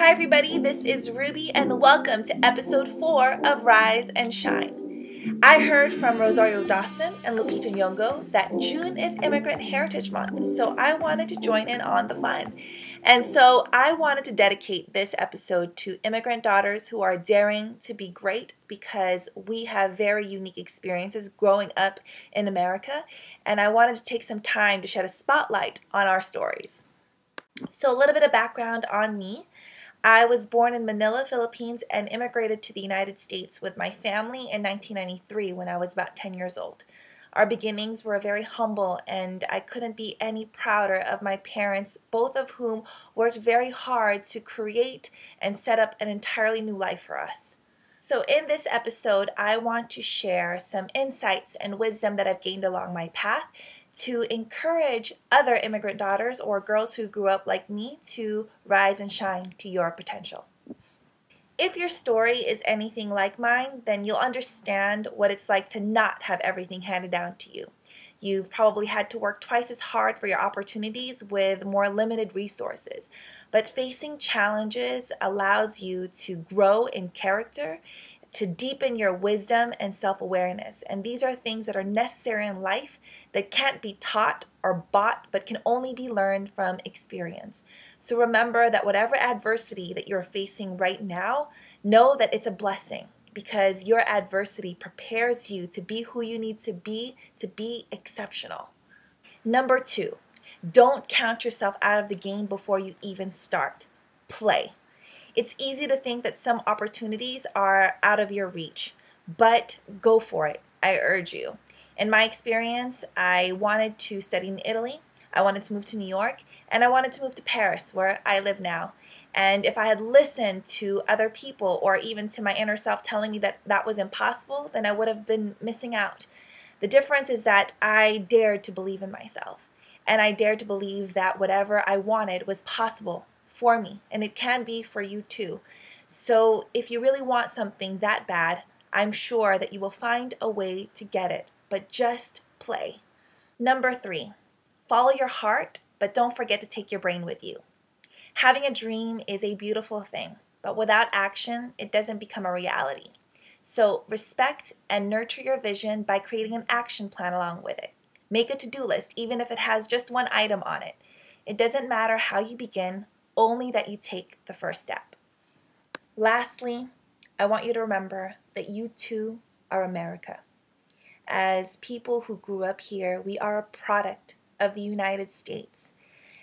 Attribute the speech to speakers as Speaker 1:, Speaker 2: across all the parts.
Speaker 1: Hi, everybody, this is Ruby, and welcome to episode 4 of Rise and Shine. I heard from Rosario Dawson and Lupita Nyong'o that June is Immigrant Heritage Month, so I wanted to join in on the fun. And so I wanted to dedicate this episode to immigrant daughters who are daring to be great because we have very unique experiences growing up in America, and I wanted to take some time to shed a spotlight on our stories. So, a little bit of background on me. I was born in Manila, Philippines, and immigrated to the United States with my family in 1993 when I was about 10 years old. Our beginnings were very humble, and I couldn't be any prouder of my parents, both of whom worked very hard to create and set up an entirely new life for us. So, in this episode, I want to share some insights and wisdom that I've gained along my path to encourage other immigrant daughters or girls who grew up like me to rise and shine to your potential. If your story is anything like mine, then you'll understand what it's like to not have everything handed down to you. You've probably had to work twice as hard for your opportunities with more limited resources. But facing challenges allows you to grow in character, to deepen your wisdom and self awareness. And these are things that are necessary in life that can't be taught or bought, but can only be learned from experience. So remember that whatever adversity that you're facing right now, know that it's a blessing because your adversity prepares you to be who you need to be, to be exceptional. Number two, don't count yourself out of the game before you even start. Play. It's easy to think that some opportunities are out of your reach, but go for it. I urge you. In my experience, I wanted to study in Italy, I wanted to move to New York, and I wanted to move to Paris, where I live now. And if I had listened to other people or even to my inner self telling me that that was impossible, then I would have been missing out. The difference is that I dared to believe in myself. And I dared to believe that whatever I wanted was possible for me. And it can be for you too. So if you really want something that bad, I'm sure that you will find a way to get it but just play. Number three, follow your heart, but don't forget to take your brain with you. Having a dream is a beautiful thing, but without action, it doesn't become a reality. So respect and nurture your vision by creating an action plan along with it. Make a to do list, even if it has just one item on it. It doesn't matter how you begin, only that you take the first step. Lastly, I want you to remember that you too are America as people who grew up here, we are a product of the United States.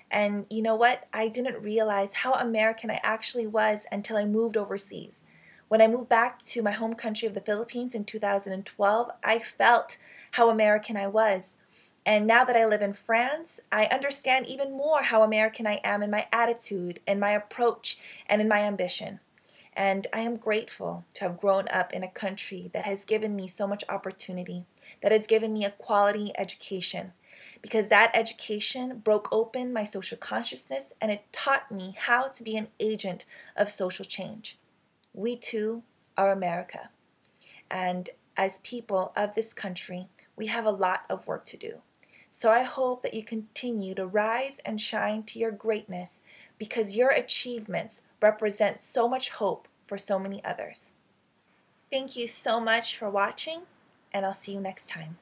Speaker 1: And you know what? I didn't realize how American I actually was until I moved overseas. When I moved back to my home country of the Philippines in 2012, I felt how American I was. And now that I live in France, I understand even more how American I am in my attitude, in my approach, and in my ambition. And I am grateful to have grown up in a country that has given me so much opportunity that has given me a quality education because that education broke open my social consciousness and it taught me how to be an agent of social change. We too are America. And as people of this country, we have a lot of work to do. So I hope that you continue to rise and shine to your greatness because your achievements represent so much hope for so many others. Thank you so much for watching and I'll see you next time.